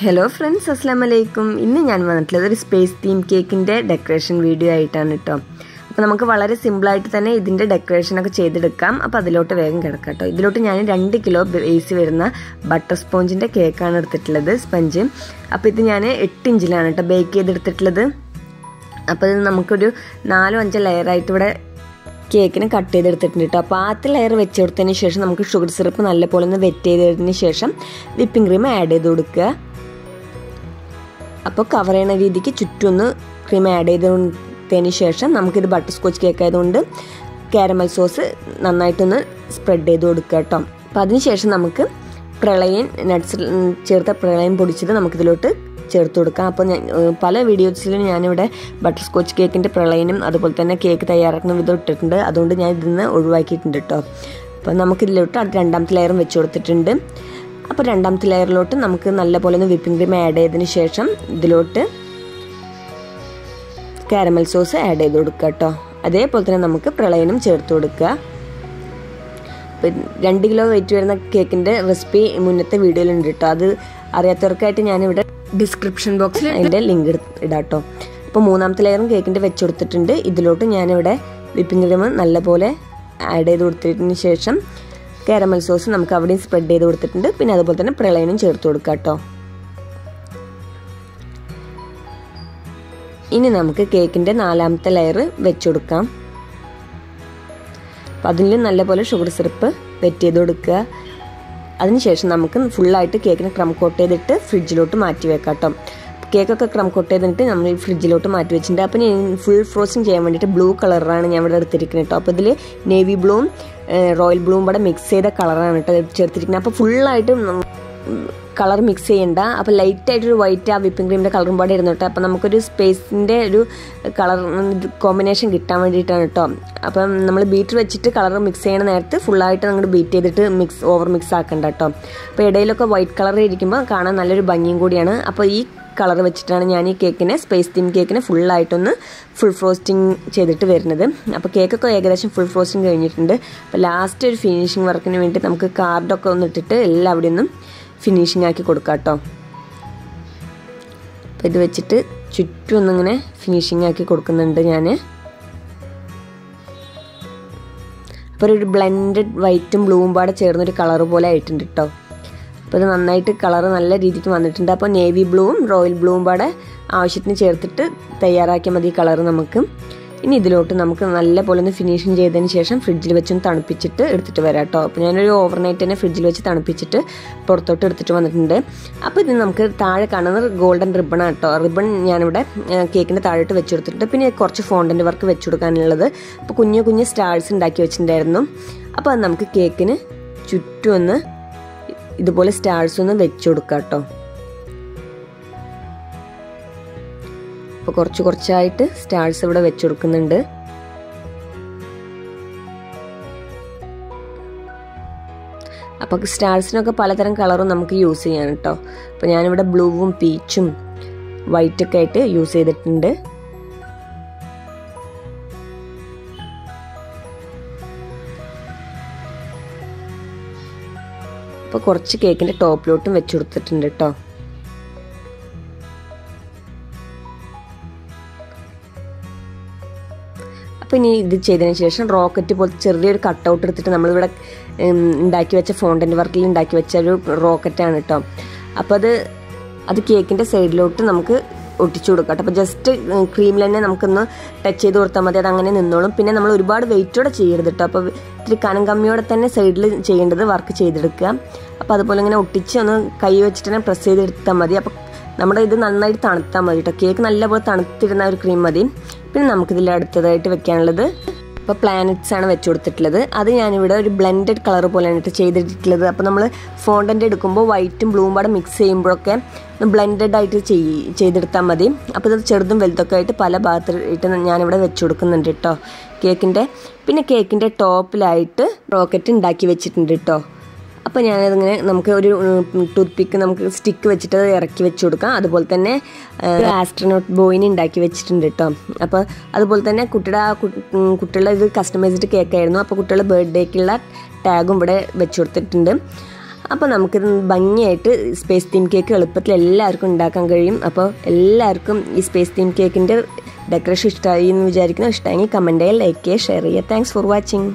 Hello friends അസ്സാം വലൈക്കും ഇന്ന് ഞാൻ വന്നിട്ടുള്ളത് ഒരു സ്പേസ് തീം കേക്കിന്റെ ഡെക്കറേഷൻ വീഡിയോ ആയിട്ടാണ് കേട്ടോ അപ്പോൾ നമുക്ക് വളരെ സിമ്പിളായിട്ട് തന്നെ ഇതിന്റെ ഡെക്കറേഷനൊക്കെ ചെയ്തെടുക്കാം. അപ്പോൾ അതിലോട്ട് വേഗം കിടക്കാം കേട്ടോ ഇതിലോട്ട് ഞാൻ രണ്ട് കിലോ ബേസ് വരുന്ന ബട്ടർ സ്പോഞ്ചിന്റെ കേക്കാണ് എടുത്തിട്ടുള്ളത് സ്പഞ്ച് അപ്പോൾ ഇത് ഞാൻ എട്ട് ഇഞ്ചിലാണ് കേട്ടോ ബേക്ക് ചെയ്തെടുത്തിട്ടുള്ളത്. അപ്പോൾ ഇത് നമുക്കൊരു നാലോ അഞ്ചോ ലെയറായിട്ട് ഇവിടെ കേക്കിന് കട്ട് ചെയ്തെടുത്തിട്ടുണ്ട് കേട്ടോ അപ്പോൾ ആദ്യത്തെ ലെയർ വെച്ച് കൊടുത്തതിന് ശേഷം നമുക്ക് ഷുഗർ സിറപ്പ് നല്ലപോലെ ഒന്ന് വെറ്റ് ചെയ്തതിന് ശേഷം വിപ്പിംഗ് ക്രീം ആഡ് ചെയ്ത് കൊടുക്കുക. അപ്പോൾ കവർ ചെയ്യുന്ന രീതിക്ക് ചുറ്റും ഒന്ന് ക്രീം ആഡ് ചെയ്തതിന് ശേഷം നമുക്കിത് ബട്ടർ സ്കോച്ച് കേക്ക് ആയതുകൊണ്ട് കാരമൽ സോസ് നന്നായിട്ടൊന്ന് സ്പ്രെഡ് ചെയ്ത് കൊടുക്കുക കേട്ടോ അപ്പോൾ അതിനുശേഷം നമുക്ക് പ്രളയൻ നട്ട്സ് ചേർത്ത പ്രളയം പൊടിച്ചത് നമുക്കിതിലോട്ട് ചേർത്ത് കൊടുക്കാം. അപ്പോൾ ഞാൻ പല വീഡിയോസിലും ഞാനിവിടെ ബട്ടർ സ്കോച്ച് കേക്കിന്റെ പ്രളയനും അതുപോലെ തന്നെ കേക്ക് തയ്യാറാക്കുന്ന വിധം ഇട്ടിട്ടുണ്ട്. അതുകൊണ്ട് ഞാൻ ഇതിൽ നിന്ന് ഒഴിവാക്കിയിട്ടുണ്ട് കേട്ടോ അപ്പോൾ നമുക്കിതിലോട്ട് രണ്ടാമത്തെ ലെയറും വെച്ച് കൊടുത്തിട്ടുണ്ട്. അപ്പോൾ രണ്ടാമത്തെ ലെയറിലോട്ട് നമുക്ക് നല്ലപോലെ ഒന്ന് വിപ്പിംഗ് ക്രീം ആഡ് ചെയ്തതിന് ശേഷം ഇതിലോട്ട് കാരമൽ സോസ് ആഡ് ചെയ്ത് കൊടുക്കുക കേട്ടോ. അതേപോലെ തന്നെ നമുക്ക് പ്രളയനും ചേർത്ത് കൊടുക്കുക. രണ്ട് കിലോ വെയിറ്റ് വരുന്ന കേക്കിന്റെ റെസിപ്പി മുന്നത്തെ വീഡിയോയിലുണ്ട് കേട്ടോ. അത് അറിയാത്തവർക്കായിട്ട് ഞാനിവിടെ ഡിസ്ക്രിപ്ഷൻ ബോക്സിൽ അതിന്റെ ലിങ്ക് ഇടാട്ടോ അപ്പോൾ മൂന്നാമത്തെ ലെയറും കേക്കിന്റെ വെച്ച് കൊടുത്തിട്ടുണ്ട്. ഇതിലോട്ട് ഞാനിവിടെ വിപ്പിംഗ് ക്രീം നല്ലപോലെ ആഡ് ചെയ്ത് കൊടുത്തതിന് ശേഷം കാരമൽ സോസ് നമുക്ക് അവിടെയും സ്പ്രെഡ് ചെയ്ത് കൊടുത്തിട്ടുണ്ട്. പിന്നെ അതുപോലെ തന്നെ പ്രളയനും ചേർത്ത് കൊടുക്കുക കേട്ടോ. ഇനി നമുക്ക് കേക്കിന്റെ നാലാമത്തെ ലെയർ വെച്ചുകൊടുക്കാം അപ്പം അതിൽ നല്ലപോലെ ഷുഗർ സിറപ്പ് വെറ്റ് ചെയ്ത് കൊടുക്കുക. അതിനുശേഷം നമുക്ക് ഫുള്ളായിട്ട് കേക്കിനെ ക്രം കോട്ട് ചെയ്തിട്ട് ഫ്രിഡ്ജിലോട്ട് മാറ്റി വെക്കാം കേട്ടോ. കേക്കൊക്കെ ക്രം കോട്ട് ചെയ്തിട്ട് നമ്മൾ ഫ്രിഡ്ജിലോട്ട് മാറ്റി വെച്ചിട്ടുണ്ട്. അപ്പം ഞാൻ ഫുൾ ഫ്രോസിങ് ചെയ്യാൻ വേണ്ടിയിട്ട് ബ്ലൂ കളറാണ് ഞാൻ ഇവിടെ എടുത്തിരിക്കുന്നത് കേട്ടോ. അപ്പോൾ ഇതിൽ നേവി ബ്ലൂവും റോയൽ ബ്ലൂം കൂടെ മിക്സ് ചെയ്ത കളറാണ് കേട്ടോ ചേർത്തിരിക്കുന്നത്. അപ്പോൾ ഫുള്ളായിട്ട് കളർ മിക്സ് ചെയ്യണ്ട. അപ്പോൾ ലൈറ്റായിട്ടൊരു വൈറ്റ് ആ വിപ്പിംഗ് ക്രീമിന്റെ കളറും പാടെ ഇരുന്നു കേട്ടോ അപ്പോൾ നമുക്കൊരു സ്പേസിന്റെ ഒരു കളർ കോമ്പിനേഷൻ കിട്ടാൻ വേണ്ടിയിട്ടാണ് കേട്ടോ അപ്പം നമ്മൾ ബീറ്റർ വെച്ചിട്ട് കളർ മിക്സ് ചെയ്യണ നേരത്ത് ഫുള്ളായിട്ട് നമ്മൾ ബീറ്റ് ചെയ്തിട്ട് മിക്സ് ഓവർ മിക്സ് ആക്കണ്ട കേട്ടോ അപ്പോൾ ഇടയിലൊക്കെ വൈറ്റ് കളർ ഇരിക്കുമ്പോൾ കാണാൻ നല്ലൊരു ഭംഗിയും കൂടിയാണ്. അപ്പോൾ ഈ കളർ വെച്ചിട്ടാണ് ഞാൻ ഈ കേക്കിനെ സ്പേസ് തീം കേക്കിനെ ഫുള്ളായിട്ടൊന്ന് ഫുൾ ഫ്രോസ്റ്റിംഗ് ചെയ്തിട്ട് വരുന്നത്. അപ്പോൾ കേക്കൊക്കെ ഏകദേശം ഫുൾ ഫ്രോസ്റ്റിംഗ് കഴിഞ്ഞിട്ടുണ്ട്. അപ്പോൾ ലാസ്റ്റ് ഒരു ഫിനിഷിംഗ് വർക്കിന് വേണ്ടി നമുക്ക് കാർഡൊക്കെ ഒന്ന് ഇട്ടിട്ട് എല്ലാം അവിടെ നിന്നും ഫിനിഷിംഗ് ആക്കി കൊടുക്കാം കേട്ടോ അപ്പോൾ ഇത് വെച്ചിട്ട് ചുറ്റും ഒന്നിങ്ങനെ ഫിനിഷിംഗ് ആക്കി കൊടുക്കുന്നുണ്ട് ഞാൻ അപ്പോൾ ഒരു ബ്ലെൻഡഡ് വൈറ്റും ബ്ലൂവും പാടെ ചേർന്നൊരു കളർ പോലെ ആയിട്ടുണ്ട് കേട്ടോ അപ്പോൾ ഇത് നന്നായിട്ട് കളർ നല്ല രീതിക്ക് വന്നിട്ടുണ്ട്. അപ്പോൾ നേവി ബ്ലൂവും റോയൽ ബ്ലൂവും പാടെ ആവശ്യത്തിന് ചേർത്തിട്ട് തയ്യാറാക്കിയാൽ മതി കളർ നമുക്ക്. ഇനി ഇതിലോട്ട് നമുക്ക് നല്ല പോലെ ഒന്ന് ഫിനിഷിങ് ചെയ്തതിന് ശേഷം ഫ്രിഡ്ജിൽ വെച്ചൊന്ന് തണുപ്പിച്ചിട്ട് എടുത്തിട്ട് വരാം കേട്ടോ. അപ്പോൾ ഞാനൊരു ഓവർനൈറ്റ് തന്നെ ഫ്രിഡ്ജിൽ വെച്ച് തണുപ്പിച്ചിട്ട് പുറത്തോട്ട് എടുത്തിട്ട് വന്നിട്ടുണ്ട്. അപ്പോൾ ഇത് നമുക്ക് താഴെ കാണുന്നത് ഗോൾഡൻ റിബണാണ് കേട്ടോ. റിബൺ ഞാനിവിടെ കേക്കിന്റെ താഴോട്ട് വെച്ച് കൊടുത്തിട്ടുണ്ട്. പിന്നെ കുറച്ച് ഫോണ്ടന്റ് വർക്ക് വെച്ച് കൊടുക്കാനുള്ളത്. അപ്പോൾ കുഞ്ഞു കുഞ്ഞു സ്റ്റാൾസ് ഉണ്ടാക്കി വെച്ചിട്ടുണ്ടായിരുന്നു. അപ്പോൾ അത് നമുക്ക് കേക്കിന് ചുറ്റും ഒന്ന് ഇതുപോലെ സ്റ്റാർസ് ഒന്ന് വെച്ച് കൊടുക്കാം കേട്ടോ അപ്പോൾ കുറച്ച് കുറച്ചായിട്ട് സ്റ്റാർസ് ഇവിടെ വെച്ച് കൊടുക്കുന്നുണ്ട്. അപ്പോൾ സ്റ്റാർസിനൊക്കെ പലതരം കളറും നമുക്ക് യൂസ് ചെയ്യാൻ കേട്ടോ അപ്പോൾ ഞാനിവിടെ ബ്ലൂവും പീച്ചും വൈറ്റൊക്കെ ആയിട്ട് യൂസ് ചെയ്തിട്ടുണ്ട്. അപ്പോൾ കുറച്ച് കേക്കിന്റെ ടോപ്പിലോട്ടും വെച്ച് കൊടുത്തിട്ടുണ്ട് കേട്ടോ അപ്പോൾ ഇനി ഇത് ചെയ്തതിന് ശേഷം റോക്കറ്റ് പോലത്തെ ചെറിയൊരു കട്ടൗട്ട് എടുത്തിട്ട് നമ്മളിവിടെ ഉണ്ടാക്കി വെച്ച ഫോണ്ടന്റ് വർക്കിൽ ഉണ്ടാക്കി വെച്ച ഒരു റോക്കറ്റാണ് കേട്ടോ അപ്പോൾ അത് അത് കേക്കിന്റെ സൈഡിലോട്ട് നമുക്ക് ഒട്ടിച്ചു കൊടുക്കാം കേട്ടോ അപ്പോൾ ജസ്റ്റ് ക്രീമിൽ തന്നെ നമുക്കൊന്ന് ടച്ച് ചെയ്ത് കൊടുത്താൽ മതി. അത് അങ്ങനെ നിന്നോളും. പിന്നെ നമ്മൾ ഒരുപാട് വെയിറ്റോടെ ചെയ്യരുത് കേട്ടോ അപ്പോൾ ഇത്തിരി കനം കമ്മിയോടെ തന്നെ സൈഡിൽ ചെയ്യേണ്ടത് വർക്ക് ചെയ്തെടുക്കുക. അപ്പോൾ അതുപോലെ ഇങ്ങനെ ഒട്ടിച്ച് ഒന്ന് കൈ വെച്ചിട്ട് തന്നെ പ്രസ് ചെയ്തെടുത്താൽ മതി. അപ്പോൾ നമ്മുടെ ഇത് നന്നായിട്ട് തണുത്താൽ മതി കേട്ടോ കേക്ക് നല്ലപോലെ തണുത്തിരുന്ന ഒരു ക്രീം മതി. പിന്നെ നമുക്കിതിൽ അടുത്തതായിട്ട് വെക്കാനുള്ളത് ഇപ്പോൾ പ്ലാനറ്റ്സ് ആണ് വെച്ച് കൊടുത്തിട്ടുള്ളത്. അത് ഞാനിവിടെ ഒരു ബ്ലെൻഡഡ് കളർ പോലെയാണ് ഇട്ട് ചെയ്തിട്ടുള്ളത്. അപ്പോൾ നമ്മൾ ഫോണ്ടന്റ് എടുക്കുമ്പോൾ വൈറ്റും ബ്ലൂവും പാടെ മിക്സ് ചെയ്യുമ്പോഴൊക്കെ ബ്ലെൻഡഡ് ആയിട്ട് ചെയ് ചെയ്തെടുത്താൽ മതി. അപ്പോൾ ഇത് ചെറുതും വലുതൊക്കെ ആയിട്ട് പല ഭാഗത്തായിട്ട് ഞാനിവിടെ വെച്ച് കൊടുക്കുന്നുണ്ട് കേട്ടോ കേക്കിന്റെ പിന്നെ കേക്കിന്റെ ടോപ്പിലായിട്ട് റോക്കറ്റ് ഉണ്ടാക്കി വെച്ചിട്ടുണ്ട് കേട്ടോ അപ്പോൾ ഞാനതിങ്ങനെ നമുക്ക് ഒരു ടൂത്ത് പിക്ക് നമുക്ക് സ്റ്റിക്ക് വെച്ചിട്ട് ഇറക്കി വെച്ച് കൊടുക്കാം. അതുപോലെ തന്നെ ആസ്ട്രോനോട്ട് ബോയിന് ഉണ്ടാക്കി വെച്ചിട്ടുണ്ട് കേട്ടോ അപ്പോൾ അതുപോലെ തന്നെ കുട്ടിയുടെ ആ കുട്ടികളുടെ ഇത് കസ്റ്റമൈസ്ഡ് കേക്കായിരുന്നു അപ്പോൾ കുട്ടികളുടെ ബർത്ത്ഡേക്കുള്ള ടാഗും ഇവിടെ വെച്ച് കൊടുത്തിട്ടുണ്ട്. അപ്പോൾ നമുക്കിത് ഭംഗിയായിട്ട് സ്പേസ് തീം കേക്ക് എളുപ്പത്തിൽ എല്ലാവർക്കും ഉണ്ടാക്കാൻ കഴിയും. അപ്പോൾ എല്ലാവർക്കും ഈ സ്പേസ് തീം കേക്കിന്റെ ഡെക്കറേഷൻ ഇഷ്ടമായി എന്ന് വിചാരിക്കുന്നു. ഇഷ്ടമെങ്കിൽ കമന്റ് ചെയ്യുക ലൈക്ക് ചെയ്യുക ഷെയർ ചെയ്യുക താങ്ക്സ് ഫോർ വാച്ചിങ്